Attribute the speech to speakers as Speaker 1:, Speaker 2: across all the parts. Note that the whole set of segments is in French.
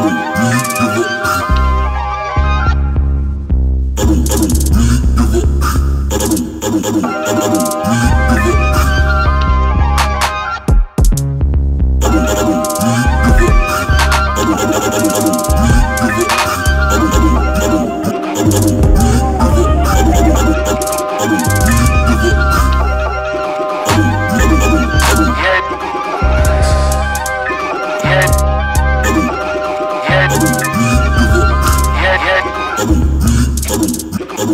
Speaker 1: Woo!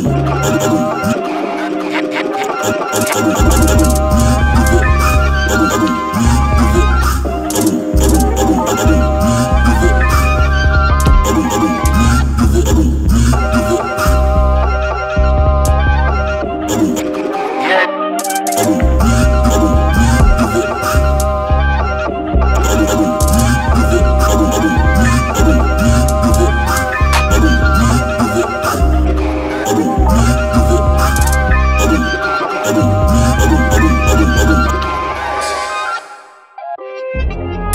Speaker 1: Merci.
Speaker 2: Thank you.